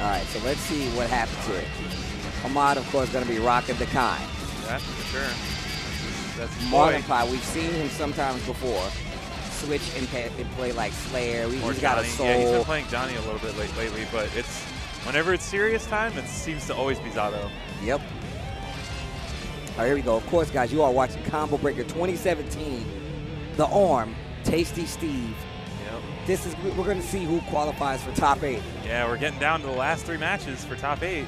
All right, so let's see what happens here. Hamad, of course, going to be rocking the kind. That's for sure. That's his Marlon boy. Pie, we've seen him sometimes before. Switch and, play like Slayer. We, he's got a soul. Yeah, he's been playing Johnny a little bit late, lately, but it's whenever it's serious time, it seems to always be Zato. Yep. All right, here we go. Of course, guys, you are watching Combo Breaker 2017. The Arm, Tasty Steve. This is we're going to see who qualifies for top eight. Yeah, we're getting down to the last three matches for top eight.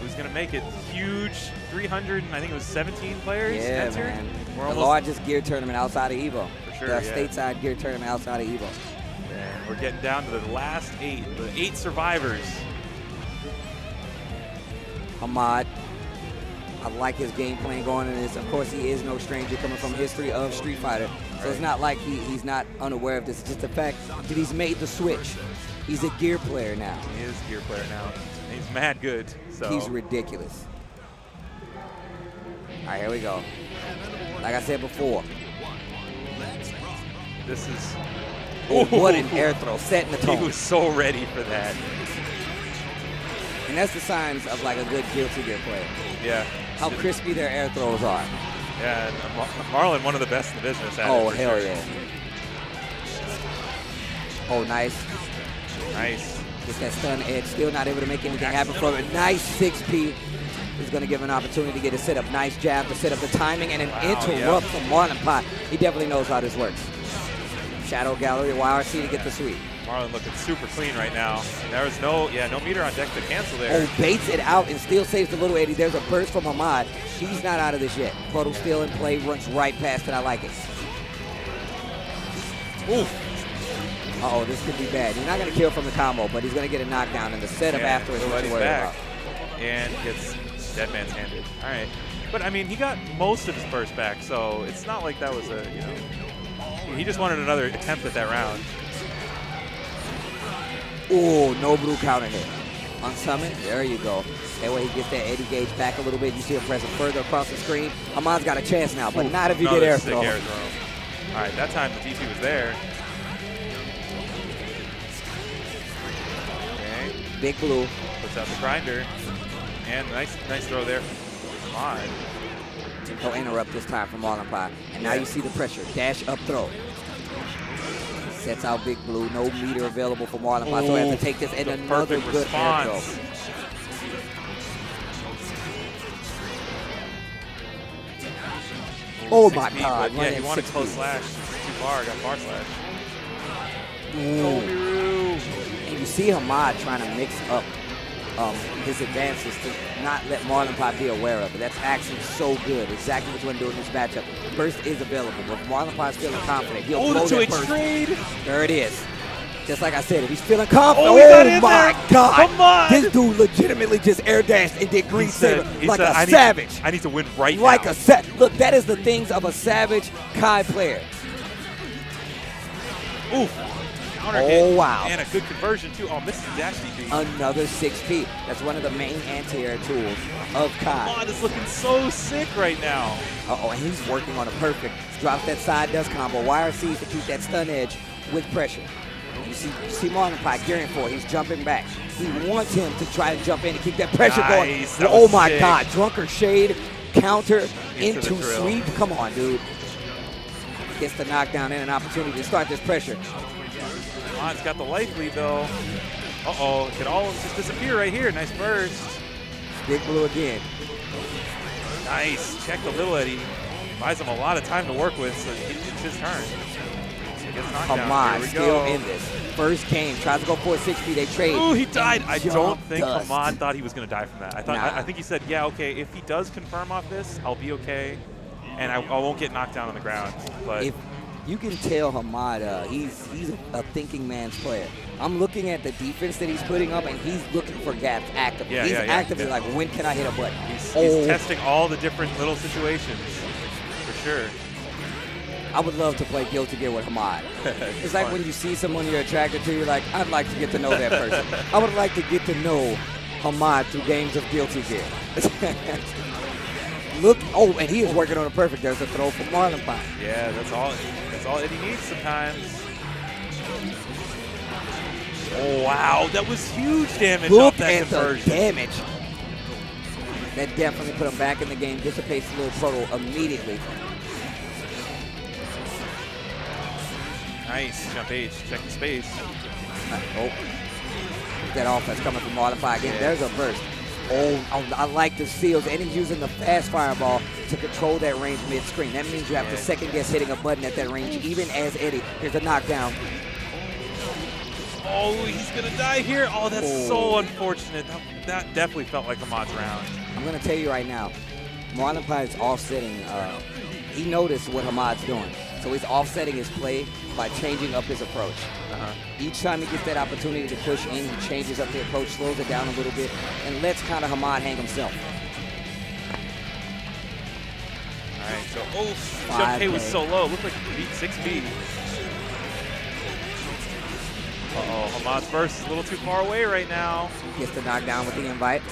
Who's gonna make it? Huge 300, I think it was 17 players Yeah, entered. man. We're the largest gear tournament outside of Evo. For sure, The yeah. stateside gear tournament outside of Evo. and we're getting down to the last eight, the eight survivors. Hamad. I like his game plan going in this. Of course, he is no stranger coming from history of Street Fighter. So it's not like he, he's not unaware of this. It's just the fact that he's made the switch. He's a gear player now. He is a gear player now. He's mad good. So He's ridiculous. All right, here we go. Like I said before, this is. oh, what an air throw, setting the He was so ready for that. And that's the signs of like a good guilty gear player. Yeah. How crispy their air throws are. Yeah, and Mar- Marlin, one of the best in the business. At Oh, hell sure. yeah. Oh, nice. Nice. Just that stun edge, still not able to make anything happen from it. Nice 6P. He's going to give an opportunity to get a set up. Nice jab to set up the timing and an Wow, interrupt yeah. from Marlin Pot. He definitely knows how this works. Shadow Gallery, YRC to get the sweep. Marlin looking super clean right now. There was no, yeah, no meter on deck to cancel there. Oh, baits it out and still saves the little Eddie. There's a burst from Ahmad. He's not out of this yet. Puddle still in play, runs right past it. I like it. Oof. Uh-oh, this could be bad. He's not going to kill from the combo, but he's going to get a knockdown, and the setup Yeah, after is what worry back. about. And gets dead man's handed. All right. But I mean, he got most of his burst back, so it's not like that was a, you know, he just wanted another attempt at that round. Oh, no blue counter hit. Unsummon, there you go. That way he gets that Eddie gauge back a little bit. You see him pressing further across the screen. Hamad's got a chance now, but not if you get air throw. air throw. All right, that time the DP was there. Okay, Big blue. puts out the grinder. And nice, nice throw there. On. He'll interrupt this time from Marlin Pie. And now you see the pressure. Dash up throw. Sets out Big Blue. No meter available for Marlin Pie. So he has Oh, to take this and another good air throw. response. Oh my feet, God, Yeah, he wanted close feet. slash. Too far, got far slash. Ooh. And you see Hamad trying to mix up um, his advances to not let Marlin Pie be aware of it. That's actually so good. Exactly what you want to do in this matchup. Burst is available. but If Marlin Pie's feeling confident, he'll Oh, blow the that two-way burst. trade. There it is. Just like I said, if he's feeling confident, Oh, oh, my there. God. Come on. This dude legitimately just air dashed and did green said, saber like said, a I need, savage. I need to win right like now. a sa- Look, that is the things of a savage Ky player. Oof. Counter Oh, hit. wow. And a good conversion, too. Oh, misses the dash DP. Another six feet. That's one of the main anti-air tools of Ky. Mod is looking so sick right now. Uh-oh, and he's working on a perfect. Drops that side dust combo. YRC's to keep that stun edge with pressure. You see, you see Pie gearing for it. He's jumping back. He wants him to try to jump in and keep that pressure going. That oh my sick. God, Drunkard Shade, counter Into into, sweep. Come on, dude. Gets the knockdown and an opportunity to start this pressure. Mod's got the life lead, though. Uh-oh. Could all just disappear right here. Nice burst. Big blue again. Nice. Check the little Eddie. Buys him a lot of time to work with, so it's his turn. So he gets knocked Come on, still in this. First game, tries to go for a 60. They trade. Ooh, he died. I don't think dust. Hamad thought he was going to die from that. I thought. I, I think he said, "Yeah, okay. If he does confirm off this, I'll be okay, and I, I won't get knocked down on the ground." But if you can tell Hamad, uh, he's he's a thinking man's player. I'm looking at the defense that he's putting up, and he's looking for gaps actively. Yeah, he's yeah, yeah, actively yeah. like, when can I hit a button? he's, oh, he's testing all the different little situations for sure. I would love to play Guilty Gear with Hamad. It's like fun. when you see someone you're attracted to, you're like, I'd like to get to know that person. I would like to get to know Hamad through games of Guilty Gear. Look, oh, and he is working on a perfect. There's a throw from Marlin Pine. Yeah, that's all. That's all Eddie needs sometimes. Oh, wow. That was huge damage Look off that at the damage. That definitely put him back in the game. Dissipates a little proto immediately. Nice. Jump H. Check the space. Uh, Oh. That offense coming from Modify again. Yeah. There's a burst. Oh, I like the seals, and he's using the fast fireball to control that range mid-screen. That means you have to second guess hitting a button at that range, even as Eddie. Here's a knockdown. Oh, he's going to die here. Oh, that's so Oh. unfortunate. That, that definitely felt like Hamad's round. I'm going to tell you right now, Marlin Pie is offsetting. Uh, he noticed what Hamad's doing. So he's offsetting his play by changing up his approach. Uh-huh. Each time he gets that opportunity to push in, he changes up the approach, slows it down a little bit, and lets kind of Hamad hang himself. All right, so, oh, Five jump K was so low. It looked like he beat 6B. Uh-oh, Hamad's burst is a little too far away right now. Gets the knockdown with the invite.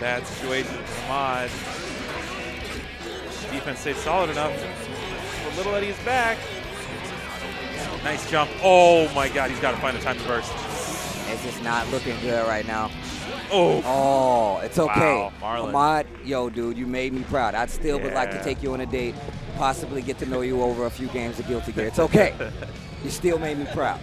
Bad situation for Hamad. Defense stayed solid enough. But little Eddie is back. Nice jump. Oh my god, he's got to find the time to burst. It's just not looking good right now. Oh, Oh, it's okay. Wow. Hamad, yo, dude, you made me proud. I still would like to take you on a date, possibly get to know you over a few games of Guilty Gear. It's okay. you still made me proud.